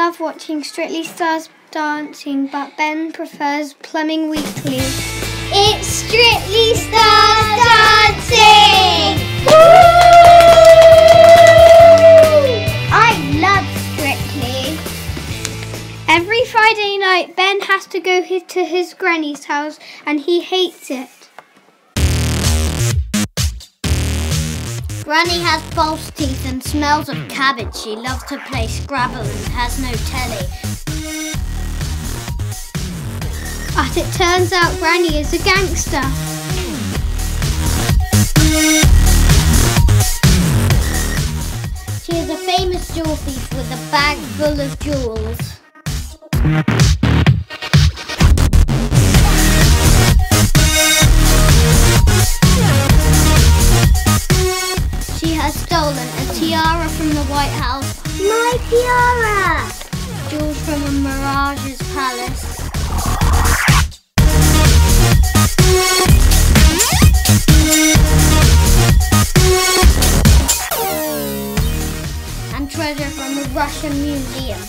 love watching Strictly Stars dancing, but Ben prefers Plumbing Weekly. It's Strictly Stars Dancing! I love Strictly. Every Friday night, Ben has to go to his granny's house and he hates it. Granny has false teeth and smells of cabbage. She loves to play Scrabble and has no telly. But it turns out Granny is a gangster. She is a famous jewel thief with a bag full of jewels. Tiara! Jewels from a Maharajah's palace. And treasure from the Russian Museum.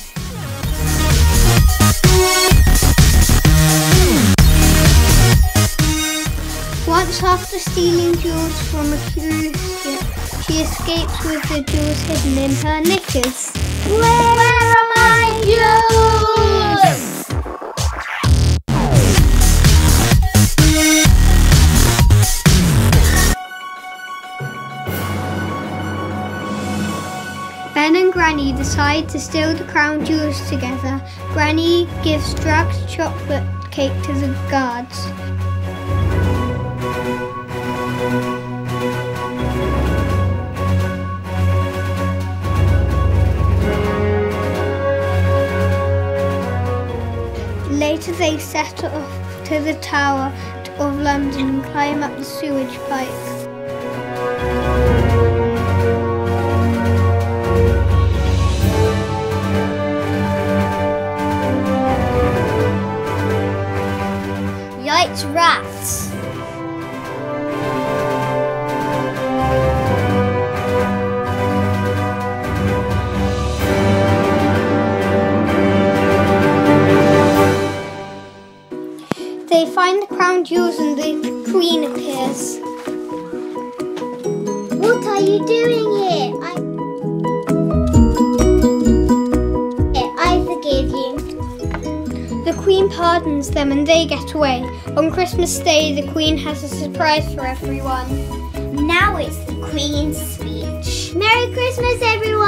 Once after stealing jewels from a ship, she escapes with the jewels hidden in her knickers. Ben and Granny decide to steal the crown jewels together. Granny gives drugged chocolate cake to the guards. They set off to the Tower of London and climb up the sewage pipe. Jewels and the queen appears. What are you doing here? I, I forgive you. The queen pardons them and they get away. On Christmas Day, the queen has a surprise for everyone. Now it's the Queen's speech. Merry Christmas, everyone!